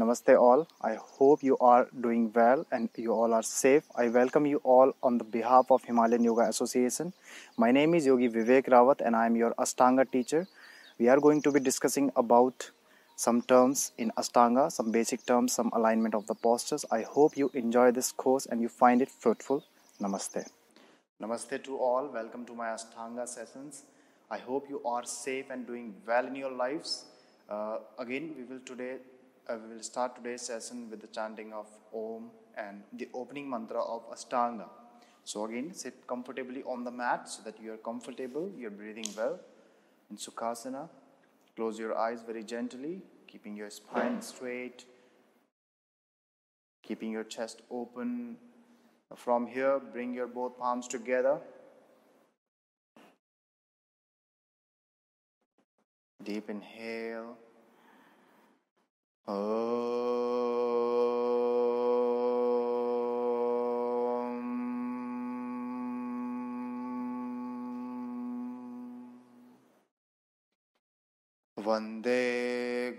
Namaste all. I hope you are doing well and you all are safe. I welcome you all on the behalf of Himalayan Yoga Association. My name is Yogi Vivek Rawat and I am your Ashtanga teacher. We are going to be discussing about some terms in Ashtanga, some basic terms, some alignment of the postures. I hope you enjoy this course and you find it fruitful. Namaste. Namaste to all. Welcome to my Ashtanga sessions. I hope you are safe and doing well in your lives. Uh, again, we will today uh, we will start today's session with the chanting of Om and the opening mantra of Ashtanga. So again, sit comfortably on the mat so that you are comfortable, you are breathing well. In Sukhasana, close your eyes very gently, keeping your spine straight, keeping your chest open. From here, bring your both palms together. Deep inhale. वन्दे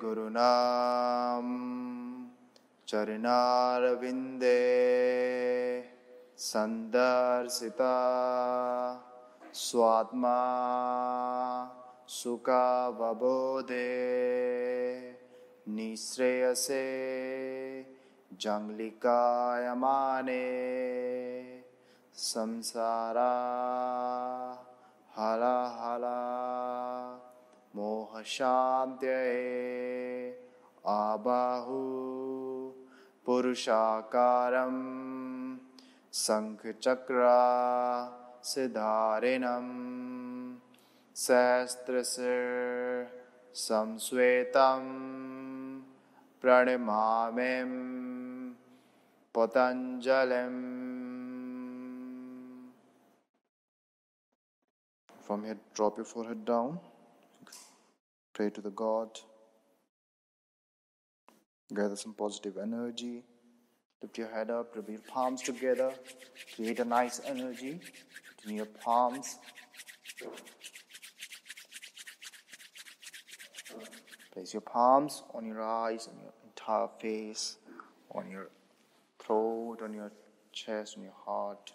गुरुणां चरणारविन्दे सन्दर्शिता स्वात्मा सुखावबोधे निःश्रेयसे जङ्गलिकायमाने संसारा हला हला मोहशान्त्यये आबाहु पुरुषाकारं शङ्खचक्रा सिधारिणं शस्त्रशिर संस्वेतं प्रणमामिं patanjalim. From here, drop your forehead down. Pray to the God. Gather some positive energy. Lift your head up, rub your palms together. Create a nice energy between your palms. Place your palms on your eyes, on your entire face, on your throat, on your chest, on your heart.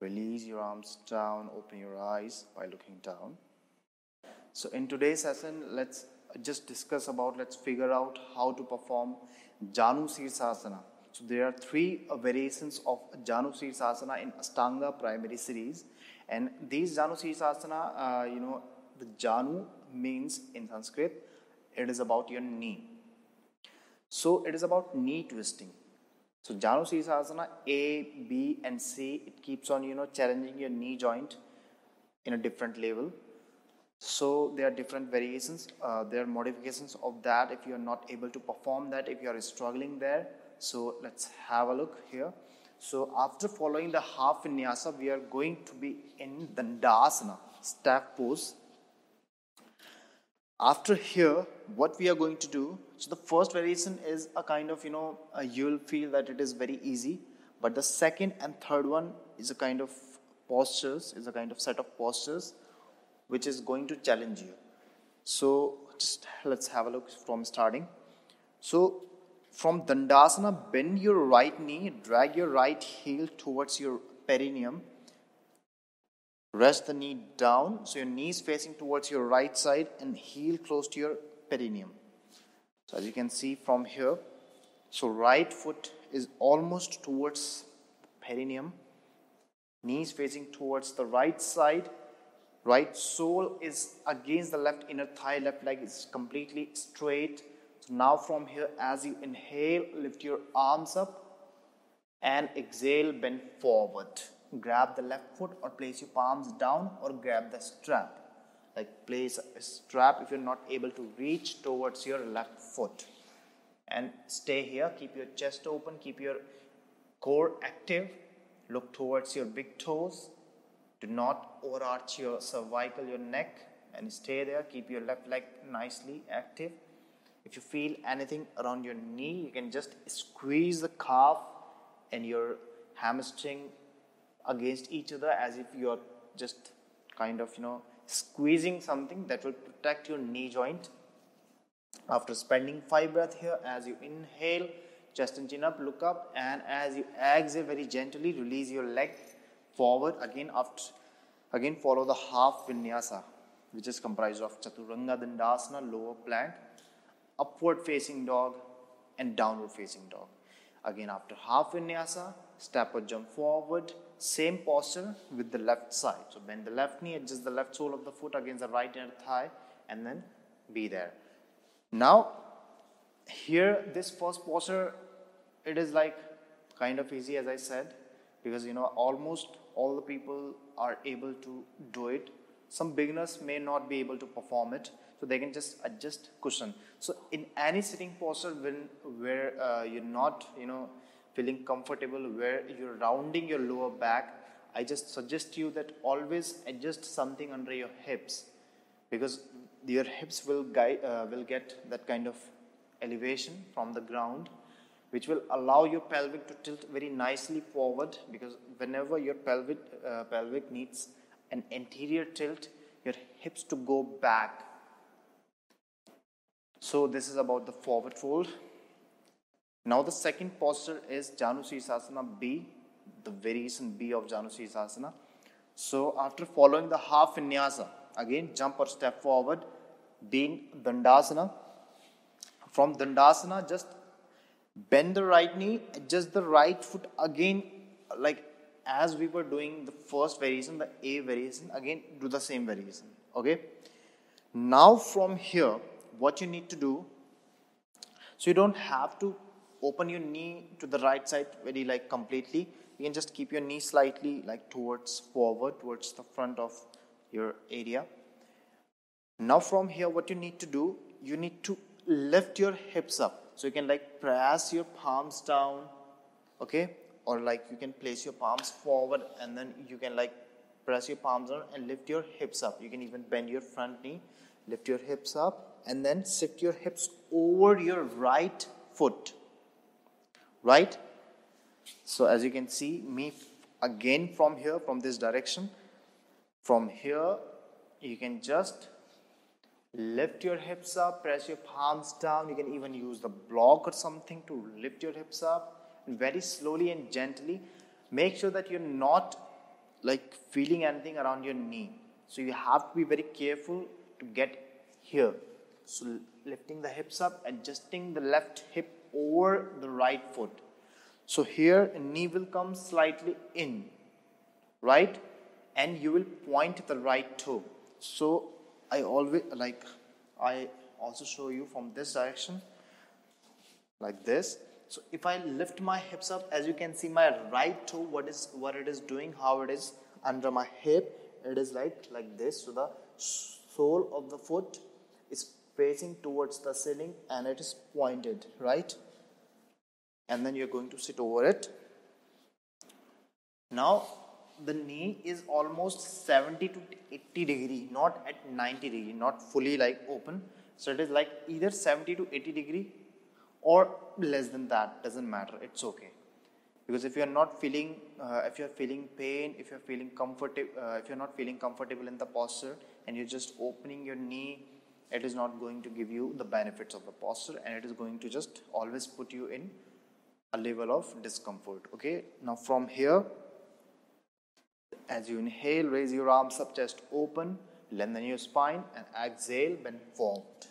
Release your arms down, open your eyes by looking down. So in today's session, let's just discuss about, let's figure out how to perform Janu Sirsasana. So there are three variations of Janu Sirsasana in Ashtanga primary series. And these Janu Sirsasana, uh, you know, the Janu means in Sanskrit, it is about your knee. So it is about knee twisting. So Janu Sirsasana A, B, and C, it keeps on, you know, challenging your knee joint in a different level. So there are different variations. Uh, there are modifications of that if you are not able to perform that, if you are struggling there. So let's have a look here. So after following the half vinyasa, we are going to be in Dandasana, staff pose. After here, what we are going to do, so the first variation is a kind of, you know, uh, you'll feel that it is very easy. But the second and third one is a kind of postures, is a kind of set of postures which is going to challenge you. So just let's have a look from starting. So from Dandasana, bend your right knee, drag your right heel towards your perineum. Rest the knee down, so your knee is facing towards your right side and heel close to your perineum. So as you can see from here, so right foot is almost towards perineum, knees facing towards the right side. Right sole is against the left inner thigh. Left leg is completely straight. So now from here as you inhale lift your arms up and exhale bend forward grab the left foot or place your palms down or grab the strap. Like place a strap if you're not able to reach towards your left foot. And stay here. Keep your chest open. Keep your core active. Look towards your big toes. Do not overarch your cervical, your neck, and stay there. Keep your left leg nicely active. If you feel anything around your knee, you can just squeeze the calf and your hamstring against each other as if you're just kind of, you know, squeezing something that will protect your knee joint. After spending five breath here, as you inhale, chest and chin up, look up, and as you exhale very gently, release your leg forward. Again, after again follow the half vinyasa, which is comprised of chaturanga dandasana, lower plank, upward facing dog, and downward facing dog. Again, after half vinyasa, step or jump forward, same posture with the left side. So bend the left knee, adjust the left sole of the foot against the right inner thigh, and then be there. Now, here, this first posture, it is like kind of easy as I said, because you know, almost all the people are able to do it. Some beginners may not be able to perform it, so they can just adjust cushion. So, in any sitting posture, when where uh, you're not, you know, feeling comfortable, where you're rounding your lower back, I just suggest you that always adjust something under your hips, because your hips will guide, uh, will get that kind of elevation from the ground which will allow your pelvic to tilt very nicely forward because whenever your pelvic uh, pelvic needs an anterior tilt your hips to go back. So this is about the forward fold now the second posture is Janu Sirsasana B the variation B of Janu Sirsasana so after following the half vinyasa again jump or step forward being Dandasana from Dandasana, just bend the right knee, adjust the right foot again, like as we were doing the first variation, the A variation, again do the same variation. Okay. Now from here, what you need to do, so you don't have to open your knee to the right side very like completely. You can just keep your knee slightly like towards forward, towards the front of your area. Now from here, what you need to do, you need to lift your hips up. So you can like press your palms down, okay? Or like you can place your palms forward and then you can like press your palms down and lift your hips up. You can even bend your front knee, lift your hips up, and then shift your hips over your right foot. Right? So as you can see, me again from here, from this direction, from here, you can just lift your hips up press your palms down. You can even use the block or something to lift your hips up. And very slowly and gently make sure that you're not like feeling anything around your knee. So you have to be very careful to get here. So lifting the hips up adjusting the left hip over the right foot. So here knee will come slightly in right? And you will point the right toe. So I always like I also show you from this direction like this. So if I lift my hips up as you can see my right toe what is what it is doing how it is under my hip it is like like this. So the sole of the foot is facing towards the ceiling and it is pointed right? And then you're going to sit over it. Now the knee is almost 70 to 80 degree not at 90 degree not fully like open. So it is like either 70 to 80 degree or less than that doesn't matter it's okay. Because if you're not feeling uh, if you're feeling pain if you're feeling comfortable uh, if you're not feeling comfortable in the posture and you're just opening your knee it is not going to give you the benefits of the posture and it is going to just always put you in a level of discomfort okay now from here as you inhale, raise your arms up, chest open, lengthen your spine, and exhale, bend forward.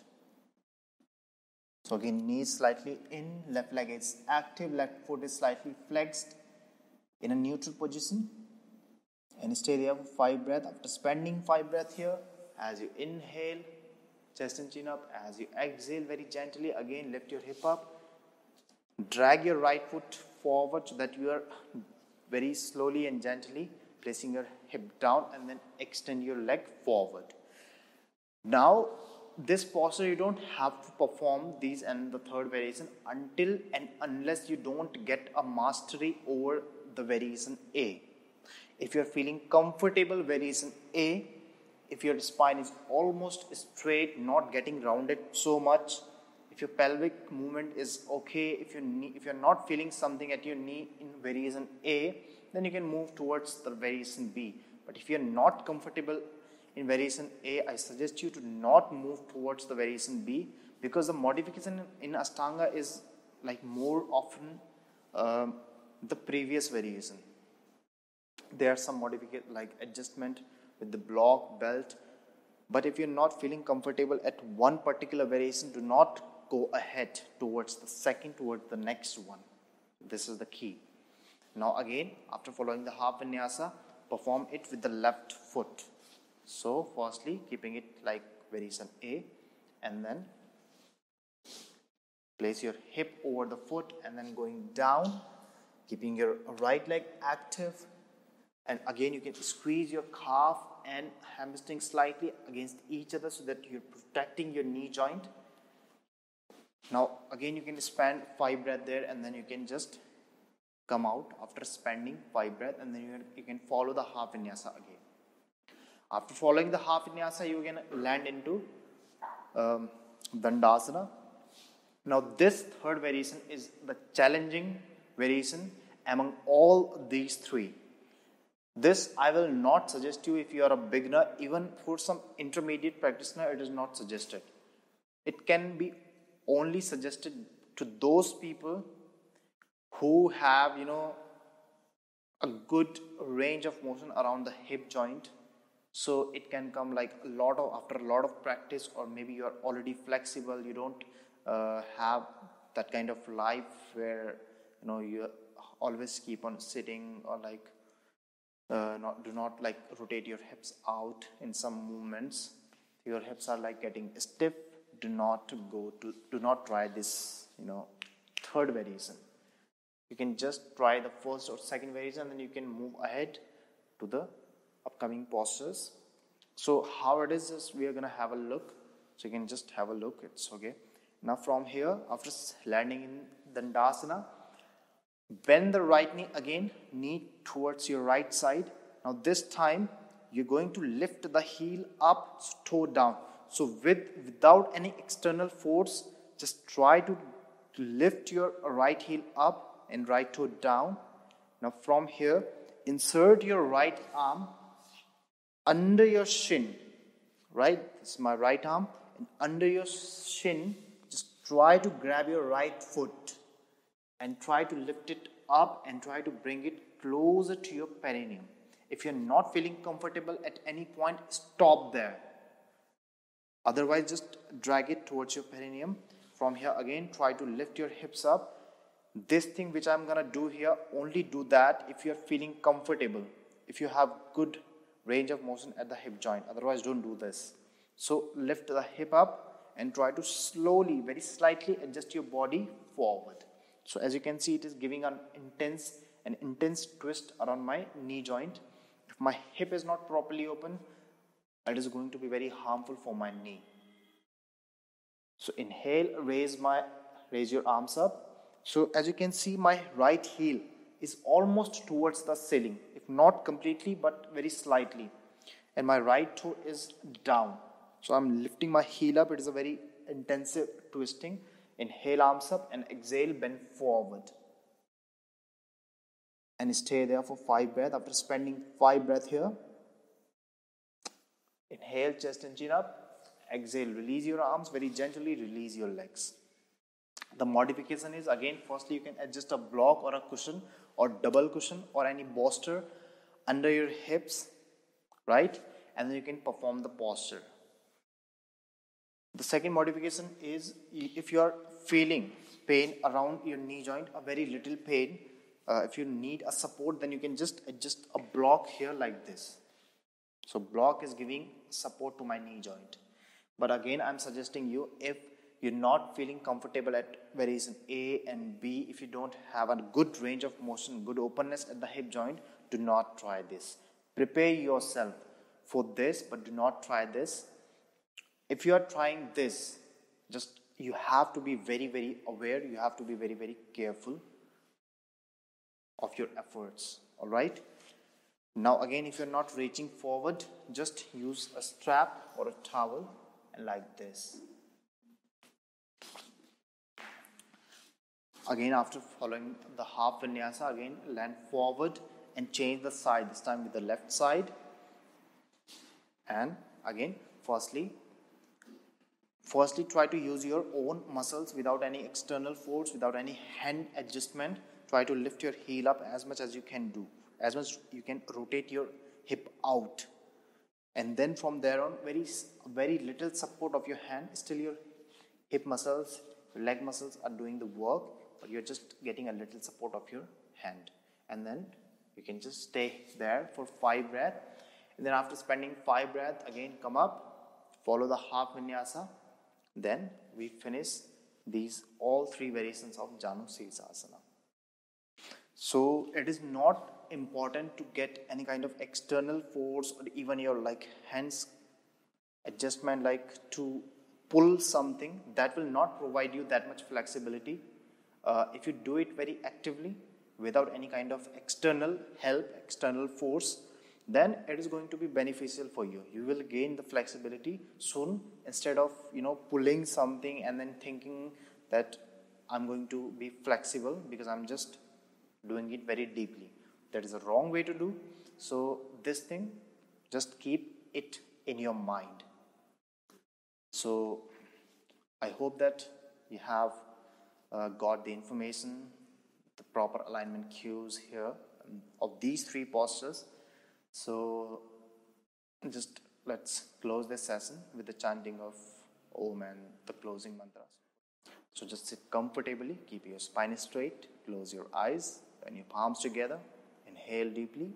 So again, knees slightly in, left leg is active, left foot is slightly flexed in a neutral position. And stay there for five breaths. After spending five breaths here, as you inhale, chest and chin up. As you exhale, very gently, again lift your hip up. Drag your right foot forward so that you are very slowly and gently placing your hip down and then extend your leg forward. Now, this posture you don't have to perform these and the third variation until and unless you don't get a mastery over the variation A. If you're feeling comfortable, variation A, if your spine is almost straight, not getting rounded so much, if your pelvic movement is okay, if you if you're not feeling something at your knee in variation A, then you can move towards the variation B. But if you're not comfortable in variation A, I suggest you to not move towards the variation B, because the modification in Ashtanga is like more often um, the previous variation. There are some modification like adjustment with the block belt, but if you're not feeling comfortable at one particular variation, do not go ahead towards the second, towards the next one. This is the key. Now again, after following the half vinyasa, perform it with the left foot. So firstly, keeping it like variation A and then place your hip over the foot and then going down, keeping your right leg active. And again, you can squeeze your calf and hamstring slightly against each other so that you're protecting your knee joint. Now, again, you can spend five breath there and then you can just come out after spending five breath and then you can, follow the half vinyasa again. After following the half vinyasa, you can land into um, Dandasana. Now, this third variation is the challenging variation among all these three. This I will not suggest to you if you are a beginner, even for some intermediate practitioner, it is not suggested. It can be only suggested to those people who have, you know, a good range of motion around the hip joint so it can come like a lot of after a lot of practice or maybe you are already flexible you don't uh, have that kind of life where you know you always keep on sitting or like uh, not do not like rotate your hips out in some movements your hips are like getting stiff do not go to do not try this you know third variation you can just try the first or second variation and then you can move ahead to the upcoming postures. So how it is is we are gonna have a look. So you can just have a look. It's okay. Now from here, after landing in Dandasana, bend the right knee again, knee towards your right side. Now this time you're going to lift the heel up, toe down. So with without any external force, just try to lift your right heel up and right toe down. Now from here, insert your right arm under your shin, right? This is my right arm, and under your shin, just try to grab your right foot and try to lift it up and try to bring it closer to your perineum. If you're not feeling comfortable at any point, stop there. Otherwise, just drag it towards your perineum. From here, again, try to lift your hips up. This thing which I'm gonna do here, only do that if you're feeling comfortable. If you have good range of motion at the hip joint. Otherwise, don't do this. So lift the hip up and try to slowly, very slightly adjust your body forward. So as you can see, it is giving an intense, an intense twist around my knee joint. If my hip is not properly open, it is going to be very harmful for my knee. So inhale, raise my, raise your arms up. So as you can see, my right heel is almost towards the ceiling if not completely but very slightly and my right toe is down so i'm lifting my heel up it is a very intensive twisting inhale arms up and exhale bend forward. And stay there for five breaths after spending five breaths here inhale chest and chin up. Exhale release your arms. Very gently release your legs. The modification is again firstly you can adjust a block or a cushion or double cushion or any bolster under your hips, right? And then you can perform the posture. The second modification is if you are feeling pain around your knee joint, a very little pain, uh, if you need a support, then you can just adjust a block here like this. So block is giving support to my knee joint. But again, I'm suggesting you if you're not feeling comfortable at variation A and B, if you don't have a good range of motion, good openness at the hip joint, do not try this. Prepare yourself for this, but do not try this. If you are trying this, just you have to be very, very aware, you have to be very, very careful of your efforts. All right? Now, again, if you're not reaching forward, just use a strap or a towel and like this. Again, after following the half vinyasa, again land forward and change the side this time with the left side and again firstly firstly try to use your own muscles without any external force without any hand adjustment. Try to lift your heel up as much as you can do as much you can rotate your hip out. And then from there on very very little support of your hand. Still your hip muscles leg muscles are doing the work but you're just getting a little support of your hand. And then you can just stay there for five breaths and then after spending five breaths again come up follow the half vinyasa then we finish these all three variations of Janu Sirsasana. So it is not important to get any kind of external force or even your like hands adjustment like to pull something that will not provide you that much flexibility. Uh, if you do it very actively without any kind of external help, external force, then it is going to be beneficial for you. You will gain the flexibility soon instead of you know pulling something and then thinking that i'm going to be flexible because i'm just doing it very deeply. That is a wrong way to do. So this thing just keep it in your mind. So i hope that you have uh, got the information the proper alignment cues here um, of these three postures so just let's close this session with the chanting of Om and the closing mantras. So just sit comfortably, keep your spine straight, close your eyes and your palms together. Inhale deeply.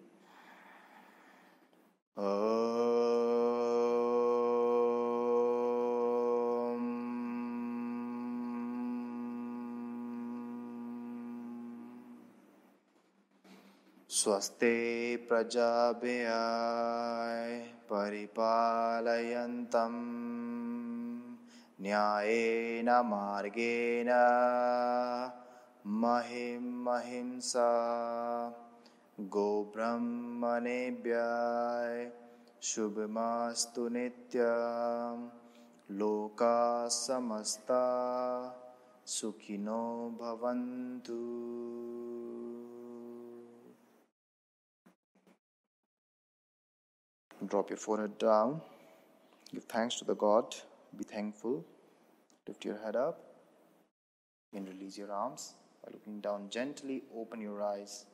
स्वस्ते प्रजाभ्याय परिपालयन्तं न्यायेन मार्गेण। महिं महिंसा। गोब्रह्मणेभ्याय। शुभमास्तु नित्यं लोका समस्ता। सुखिनो भवन्तु। Drop your forehead down. Give thanks to the God. Be thankful. Lift your head up. And release your arms. By looking down gently, open your eyes.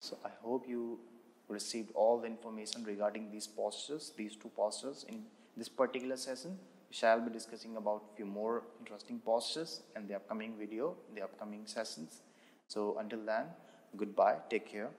So I hope you received all the information regarding these postures, these two postures. In this particular session, we shall be discussing about few more interesting postures in the upcoming video, the upcoming sessions. So until then, goodbye, take care.